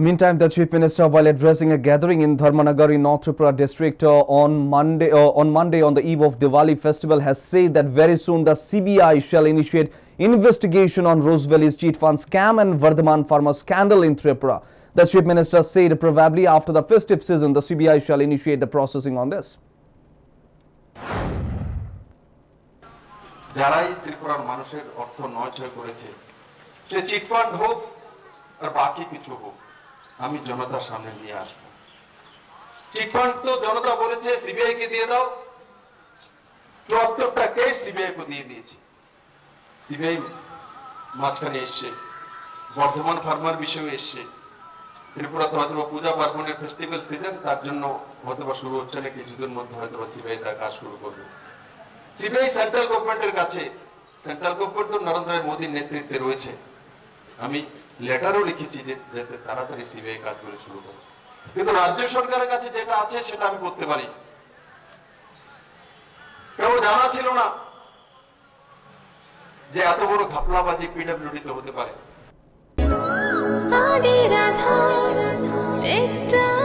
Meantime, the Chief Minister, while addressing a gathering in Dharmanagar in North Tripura district uh, on Monday, uh, on Monday on the eve of Diwali festival, has said that very soon the CBI shall initiate investigation on Rose Valley's cheat fund scam and Vardhaman Pharma scandal in Tripura. The Chief Minister said probably after the festive season, the CBI shall initiate the processing on this. যারাই ত্রিপুরার মানুষের অর্থ নয়ছয় করেছে, সে chit fund হোক আর বাকি কিছু হোক, আমি জনতার সামনে নিয়ে আসব। চিটফান্ড তো জনতা বলেছে সিবিআই কে দিয়ে দাও। চুয়াত্তরটা কেস সিবিআই কে দিয়ে দিয়েছি। সিবিআই মাঝখানে এসছে, বর্ধমান ফার্মার বিষয়ে এসছে। ত্রিপুরাতে হয়তো বা পূজা পার্বণের ফেস্টিভ্যাল সিজন তার জন্য হয়তো শুরু হচ্ছে না, কিছুদিন মধ্যে হয়তো সিবিআই তার কাজ শুরু করবে। সিবিআই সেন্ট্রাল গভর্নমেন্টের কাছে, সেন্ট্রাল গভর্নমেন্ট তো নরেন্দ্র মোদীর নেতৃত্বে রয়েছে। আমি লেটারও লিখেছি যে, যাতে তাড়াতাড়ি সিবিআই কাজগুলো শুরু করে। কিন্তু রাজ্য সরকারের কাছে যেটা আছে, সেটা আমি করতে পারি। কেউ জানা ছিল না যে এত বড় ঘাপলাবাজি পিডব্লিউডি তে হতে পারে। Adi Radha Textile